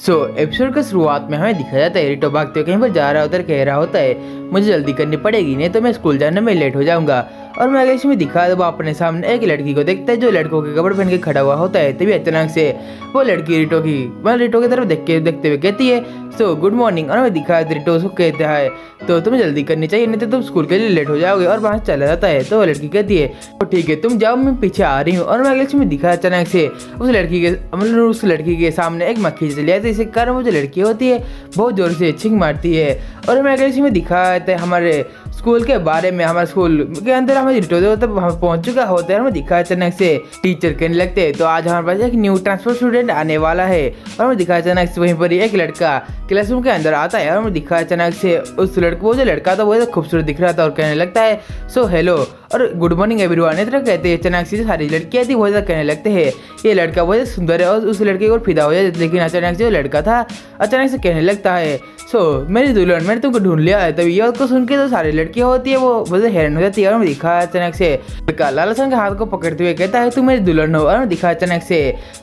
सो so, episode का शुरुआत में हमें दिखा जाता है रिटो भागते हुए कहीं पर जा रहा होता है कह रहा होता है मुझे जल्दी करनी पड़ेगी, नहीं तो मैं स्कूल जाने में लेट हो जाऊँगा। और मैं अगर इसमें दिखा वो अपने सामने एक लड़की को देखता है, जो लड़कों के कपड़े पहन के खड़ा हुआ होता है, तभी अचानक से वो लड़की रिटो की, मैं रिटो की तरफ़ देख के, देखते हुए कहती है सो गुड मॉर्निंग और मैं दिखा रिटो उसको कहता है तो तुम्हें जल्दी करनी चाहिए, नहीं तो तुम स्कूल के लिए लेट हो जाओगे और वहाँ चला जाता है। तो वो लड़की कहती है तो ठीक है, तुम जाओ, मैं पीछे आ रही हूँ। और मैं अगले इसमें दिखा अचानक से, उस लड़की के मतलब उस लड़की के सामने एक मक्खी चली जाती है इसी कारण वो जो लड़की होती है, बहुत ज़ोर से छिंग मारती है। और मैं अगले इसमें दिखा हमारे स्कूल के बारे में, हमारे स्कूल के अंदर हमें तब हम पहुँच चुका होता है हमें दिखा अचानक से टीचर कहने लगते। हैं तो आज हमारे पास एक न्यू ट्रांसफ़र स्टूडेंट आने वाला है और हमें दिखा अचानक से वहीं पर एक लड़का क्लासरूम के अंदर आता है और हमें दिखा अचानक से उस लड़के, वो जो लड़का था, वो खूबसूरत दिख रहा था और कहने लगता है सो हेलो और गुड मॉर्निंग एवरीवन इतना कहते हैं अचानक से सारी लड़कियाँ थी बहुत ज़्यादा कहने लगते हैं। ये लड़का बहुत सुंदर है और उस लड़के को फिदा हो जाए लेकिन अचानक से जो लड़का था, अचानक से कहने लगता है सो मेरी दुल्हन मैंने तुमको ढूंढ लिया है, तभी ये उसको सुन के तो सारी लड़कियाँ होती है, वो बोलते हैरान हो जाती है और दिखा, अचानक से। लड़का लाला के हाथ को पकड़ते हुए कहता है तुम मेरी दुल्हन हो, और दिखा, अचानक से।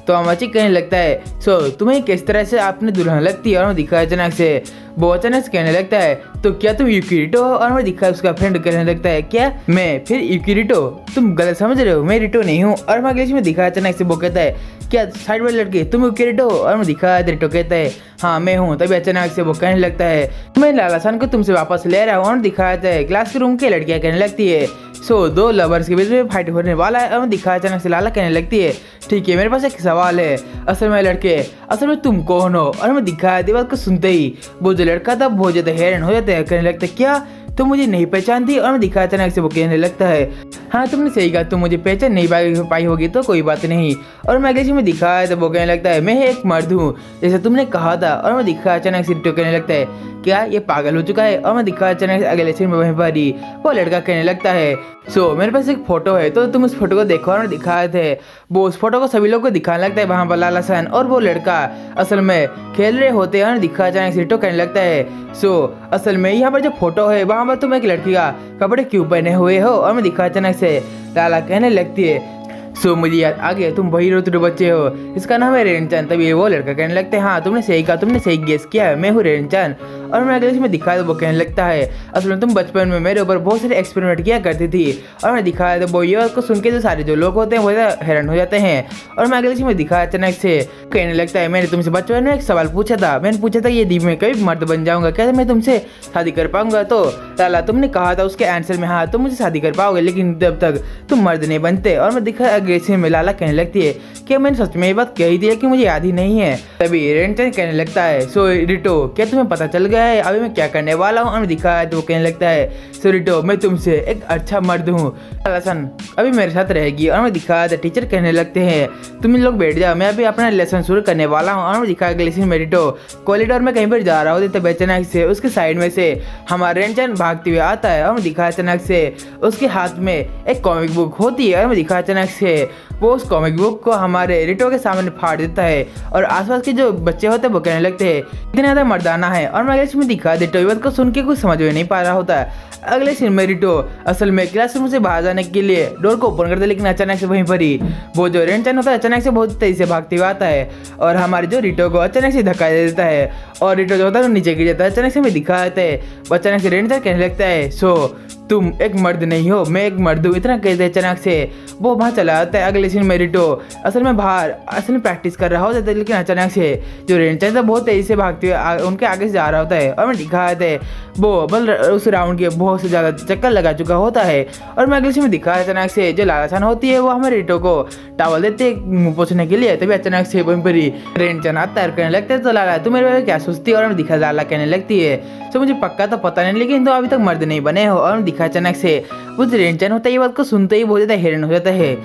तो हम अमाची कहने लगता है सो तुम्हें किस तरह से आपने दुल्हन लगती है, और दिखा, अचानक से? वो अचानक से कहने लगता है तो क्या तुम यूक्रिटो हो और मैं दिखा उसका फ्रेंड कहने लगता है क्या? मैं फिर यूक्रिटो तुम गलत समझ रहे हो, मैं रिटो नहीं हूँ। और मैं अगले में दिखा अचानक से वो कहता है, क्या साइड वाले लड़के, तुम यूक्रिटो हो और मैं दिखा रिटो कहता है हाँ मैं हूँ। तभी अचानक से वो कहने लगता है, मैं लालासान को तुमसे वापस ले रहा हूँ। और दिखाया है क्लास रूम की लड़कियाँ कहने लगती है। सो दो लवर्स के बीच में फाइट होने वाला है और दिखाया अचानक से लाला कहने लगती है, ठीक है, मेरे पास एक सवाल है। असल में लड़के, असल में तुम कौन हो? और हमें दिखाया दीवार को सुनते ही, वो जो लड़का था बहुत ज़्यादा हैरान हो जाता है। कहने लगता क्या? तो मुझे नहीं पहचानती और मैं दिखा अचानक से वो कहने लगता है। हाँ तुमने सही कहा तुम मुझे पहचान नहीं पाई होगी तो कोई बात नहीं। और मैं अगले में तो वो कहने लगता है मैं एक मर्द हूँ। जैसे तुमने कहा था और मैं दिखा अचानक से तो कहने लगता है क्या ये पागल हो चुका है? और मैं दिखा अचानक अगले सीन में वहीं पर वो लड़का कहने लगता है सो so, मेरे पास एक फ़ोटो है तो तुम उस फ़ोटो को देखो। और दिखाए थे वो उस फ़ोटो को सभी लोग को दिखाने लगता है वहाँ पर लाला सन और वो लड़का असल में खेल रहे होते हैं। और दिखा अचानक सीटो कहने लगता है सो so, असल में यहाँ पर जो फ़ोटो है वहाँ पर तुम एक लड़की का कपड़े क्यों पहने हुए हो और मैं दिखा अचानक से लाला कहने लगती है सो मुझे याद आ गया तुम वही रोते बच्चे हो इसका नाम है रेनचंद तभी वो लड़का कहने लगते हैं हाँ तुमने सही कहा तुमने सही गेस किया है मैं हूँ रेनचंद और मैं अगले में दिखाया तो वो कहने लगता है असल में तुम बचपन में मेरे ऊपर बहुत सारे एक्सपेरिमेंट किया करती थी। और मैं दिखाया तो वो ये और सुन के जो सारे जो लोग होते हैं, वो हैरान हो जाते हैं। और मैं अगले में दिखाया अचानक से, कहने लगता है, मैंने तुमसे बचपन में एक सवाल पूछा था। मैंने पूछा था, ये दीप में कभी मर्द बन जाऊँगा, क्या मैं तुमसे शादी कर पाऊँगा? तो लाला, तुमने कहा था उसके आंसर में हाँ तुम मुझे शादी कर पाओगे, लेकिन जब तक तुम मर्द नहीं बनते। और मैं दिखा अग्रेसिव में लाला कहने लगती है कि मैंने सच में ये बात कही थी कि मुझे याद ही नहीं है? तभी रेंटन कहने लगता है सो रिटो, क्या तुम्हें पता चल गया है। अभी मैं क्या करने वाला हूँ? दिखा है तो कहने लगता है सो रिटो मैं तुमसे एक अच्छा मर्द हूँ। लेसन अभी मेरे साथ रहेगी और मैं दिखा तो टीचर कहने लगते हैं, तुम लोग बैठ जाओ, मैं अभी अपना लेसन शुरू करने वाला हूँ और मैं दिखा लेसन मेरिटो कॉरिडोर में कहीं पर जा रहा हूँ तो अचानक से, उसके साइड में से हमारा रेंचन भागते हुए आता है और मैं दिखा अचानक से उसके हाथ में एक कॉमिक बुक होती है और मैं दिखा अचानक से वो कॉमिक बुक को हमारे रिटो के सामने फाड़ देता है और आसपास के जो बच्चे होते हैं, वो कहने लगते हैं, इतने ज़्यादा मर्दाना है। और मैं इसमें दिखा देता हूँ को सुन के कुछ समझ में नहीं पा रहा होता। अगले सीन में रिटो असल में क्लासरूम से बाहर जाने के लिए डोर को ओपन करता है, लेकिन अचानक से वहीं पर ही, वो जो रेंचन होता है, अचानक से बहुत तेज़ी से भागते हुए आता है और हमारे जो रिटो को अचानक से धक्का दे देता है। और रिटो जो होता है, वो नीचे गिर जाता है, अचानक से हमें दिखा देता है अचानक से रेंचन कहने लगता है, सो तुम एक मर्द नहीं हो, मैं एक मर्द हूँ। इतना कहते अचानक से। वो वहाँ चला जाता है अगले सीन में रिटो। असल में बाहर, असल में प्रैक्टिस कर रहा होता है लेकिन अचानक से जो रेंचर था बहुत तेज़ी से भागते हुए उनके आगे से जा रहा होता है और मैं दिखा है, वो बल उस राउंड के बहुत से ज़्यादा चक्कर लगा चुका होता है और मैं अगले सीन में दिखा अचानक से, जो लालासान होती है, वो हमारे रिटो को टावल देते मुँह पोछने के लिए। तभी अचानक से वहीं पर ही रेंचन आता है कहने लगता है। तो लाला तुम मेरे क्या सोचती है? और दिखा, लाला कहने लगती है। तो मुझे पक्का तो पता नहीं, लेकिन तो अभी तक मर्द नहीं बने हो और दिखा अचानक से। उस रेंचन होता है ये बात को सुनते ही बहुत ज़्यादा हैरान हो जाता है।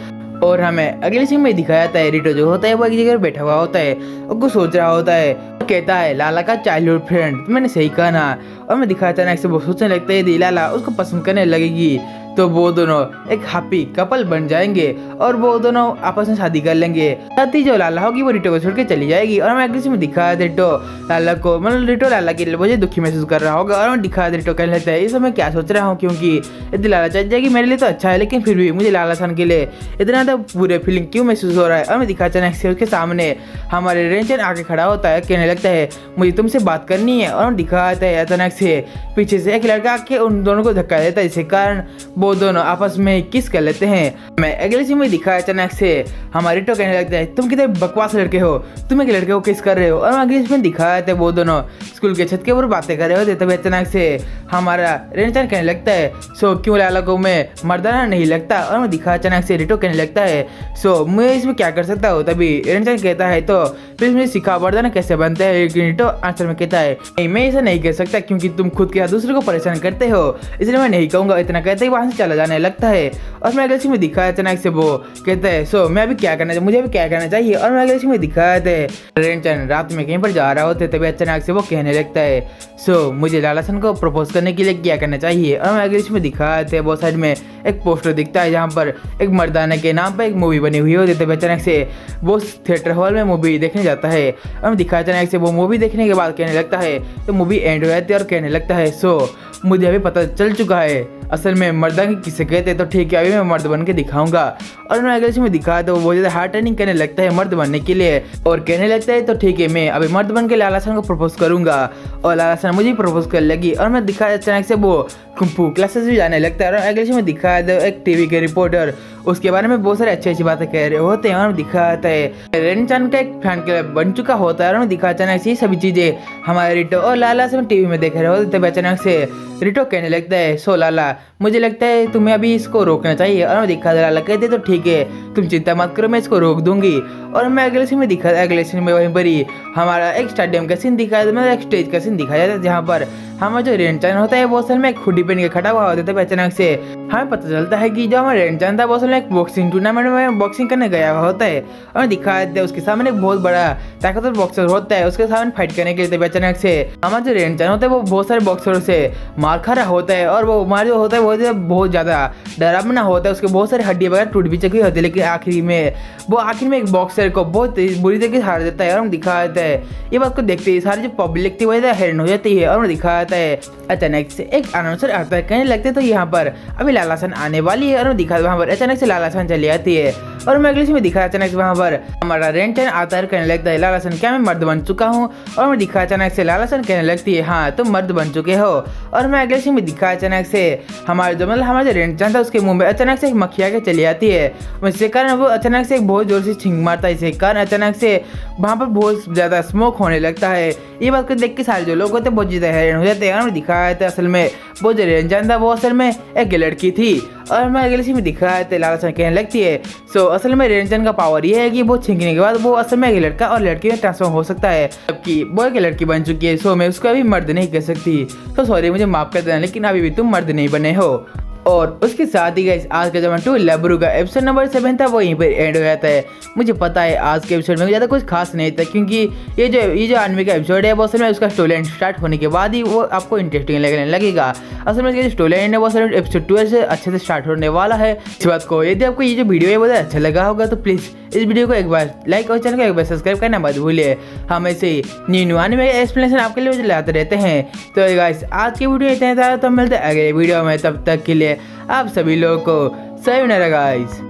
और हमें अगले सीन में दिखाया जाता है, रिटो जो होता है वो एक जगह बैठा हुआ होता है। और कुछ सोच रहा होता है। कहता है, लाला का चाइल्डहुड फ्रेंड मैंने सही कहा ना? और मैं दिखाया अचानक से वो सोचने लगता है लाला उसको पसंद करने लगेगी तो वो दोनों एक हैप्पी कपल बन जाएँगे और वो दोनों आपस में शादी कर लेंगे। साथ ही जो लाला होगी, वो रिटो को छोड़ के चली जाएगी और मैं अगले में दिखा रिटो लाला को। मतलब रिटो लाला के लिए मुझे दुखी महसूस कर रहा होगा और मैं दिखा रिटो कह लेता है, इस समय क्या सोच रहा हूँ? क्योंकि यदि लाला चल जाएगी मेरे लिए तो अच्छा है, लेकिन फिर भी मुझे लाला सन के लिए इतना तो पूरे फीलिंग क्यों महसूस हो रहा है? और मैं दिखा से उसके सामने। हमारे रेंचन आके खड़ा होता है, कहने लगता है, मुझे तुमसे बात करनी है। और दिखाता है अचानक से पीछे से एक लड़का आके उन दोनों को धक्का देता है, जिसके कारण वो दोनों आपस में किस कर लेते हैं? मैं अगले सीन में दिखा अचानक से। हमारे तो कहने लगता है, तुम कितने बकवास लड़के हो? तुम एक लड़के को किस कर रहे हो? और अगले में दिखाया था वो दोनों स्कूल के छत के ऊपर बातें कर रहे होते तभी अचानक से हमारा रेंचन कहने लगता है, सो, क्यों लाला को मैं मर्दाना नहीं लगता? और मैं दिखा अचानक से रिटो कहने लगता है, सो, मैं इसमें क्या कर सकता हूँ? तभी रेंचन कहता है तो फिर मुझे सिखा मर्दाना कैसे बनता है? लेकिन रिटो आंसर में कहता है, नहीं, मैं ऐसा नहीं कह सकता क्योंकि तुम खुद के दूसरे को परेशान करते हो। इसलिए मैं नहीं कहूँगा, इतना कहते ही वहाँ से चला जाने लगता है। और मैं अगले में दिखा अचानक से वो। कहता है, सो, मैं अभी क्या करना चाहिए मुझे अभी क्या करना चाहिए? और मैं अगले में दिखा थे रेंचन रात में कहीं पर जा रहा होते तभी अचानक से वो कहने लगता है, सो, मुझे लालासन को प्रपोज करने के लिए क्या करना चाहिए? और मैं अगले में दिखा थे वो साइड में एक पोस्टर दिखता है, जहाँ पर एक मर्दाना के नाम पर एक मूवी बनी हुई होती है, तभी अचानक से वो थिएटर हॉल में मूवी देखने जाता है। और दिखा अचानक से वो मूवी देखने के बाद कहने लगता है तो मूवी एंड हो जाती है और कहने लगता है, सो, मुझे अभी पता चल चुका है, असल में मर्दा की किसे कहते तो ठीक है, अभी मैं मर्द बन के दिखाऊँगा। और मैं अगर इसमें दिखा तो वो ज़्यादा हार्ड ट्रेनिंग करने लगता है मर्द बनने के लिए। और कहने लगता है तो ठीक है, मैं अभी मर्द बन के लाला सन को प्रपोज करूँगा। और लाला सन मुझे प्रपोज कर लगी। और मैं दिखा अचानक से वो कुंफू क्लासेस भी जाने लगता है। और अगले में दिखा तो एक टीवी के रिपोर्टर उसके बारे में बहुत सारी अच्छी अच्छी बातें कह रहे होते हैं। और दिखाता है रेन चाँद का एक फ़ैन क्लब बन चुका होता है। और दिखा अचानक से सभी चीज़ें हमारे रिटो और लाला से टीवी में देख रहे होते तभी अचानक से रिटो कहने लगता है, सो लाला, मुझे लगता है तुम्हें अभी इसको रोकना चाहिए। और जरा दिखा गए थे तो ठीक है। तुम चिंता मत करो, मैं इसको रोक दूँगी। और मैं अगले सीन में दिखा अगले सीन में वहीं पर ही हमारा एक स्टेडियम का सीन दिखाया जाता मतलब एक स्टेज का सीन दिखाया जाता है, जहाँ पर हमारा जो रेंचन होता है, वो असल में एक हुडी पहन के खड़ा हुआ होता है अचानक से हमें पता चलता है कि जो हमारा रेंचन था, वो असल में एक बॉक्सिंग टूर्नामेंट में बॉक्सिंग करने गया हुआ होता है। और दिखाया जाता है, उसके सामने एक बहुत बड़ा ताकतवर बॉक्सर होता है, उसके सामने फाइट करने के लिए अचानक से हमारा जो रेंचन होता है, वो बहुत सारे बॉक्सरों से मार खा रहा होता है, और वो मार जो होता है, वो बहुत ज़्यादा डरावना होता है, उसके बहुत सारी हड्डियाँ वगैरह टूट भी चुकी होती है, लेकिन आखिरी में वो आखिर में एक बॉक्सर को बहुत बुरी तरीके से हार देता है और हम दिखा देता है। ये बात को देखते ही सारी जो पब्लिक थी, वो हैरान हो जाती है और उन्हें दिखा देता है। अचानक से एक अनाउंसर आता है कहने लगते तो यहाँ पर अभी लालासन आने वाली है और उन्हें दिखा वहाँ पर अचानक से लालासन चली आती है। और मैं अगले में दिखा अचानक से वहाँ पर हमारा रेंटन आता है कहने लगता है लालासन क्या मैं मर्द बन चुका हूँ? और मैं दिखा अचानक से लालासन कहने लगती है हाँ तुम मर्द बन चुके हो। और मैं अगले में दिखा अचानक से हमारे जो मतलब हमारा जो रेंटन था, उसके मुँह में अचानक से एक मक्खिया के चली आती है। इसके कारण वो अचानक से एक बहुत ज़ोर से छिंग मारता है इसके कारण अचानक से वहाँ पर बहुत ज़्यादा स्मोक होने लगता है। ये बात को देख के सारे जो लोग होते हैं बहुत ज़्यादा हैरान हो जाते हैं और दिखाया था असल में वो जो रेंजन था। वो असल में एक लड़की थी और मैं अगले सी में दिखाया था, लाला कहने लगती है। सो असल में रेंजन का पावर ये है कि वो छिंकने के बाद वो असल में एक लड़का और लड़की में ट्रांसफॉर्म हो सकता है। जबकि वो एक लड़की बन चुकी है सो मैं उसको अभी मर्द नहीं कह सकती। तो सॉरी मुझे माफ़ कर देना, लेकिन अभी भी तुम मर्द नहीं बने हो। और उसके साथ ही गई आज का जब टू लेबरू का एपिसोड नंबर सेवन था वो यहीं पर एंड हो जाता है। मुझे पता है आज के एपिसोड में ज़्यादा कुछ खास नहीं था, क्योंकि ये जो ये जो आर्मी का एपिसोड है वो असल में उसका स्टोरी लाइन स्टार्ट होने के बाद ही वो आपको इंटरेस्टिंग लगने लगेगा। असल में जो स्टोरी लाइन है वो असल एपिसोड टू से अच्छे से स्टार्ट होने वाला है। इस बात को यदि आपको ये जो वीडियो है, बहुत अच्छा लगा होगा तो प्लीज़ इस वीडियो को एक बार लाइक और चैनल को एक बार सब्सक्राइब करना मत भूलिए। हम ऐसे ही न्यू न्यू आने में एक्सप्लेनेशन आपके लिए लाते रहते हैं। तो गाइस आज की वीडियो इतना था तो मिलते अगले वीडियो में, तब तक के लिए आप सभी लोगों को, सही गाइस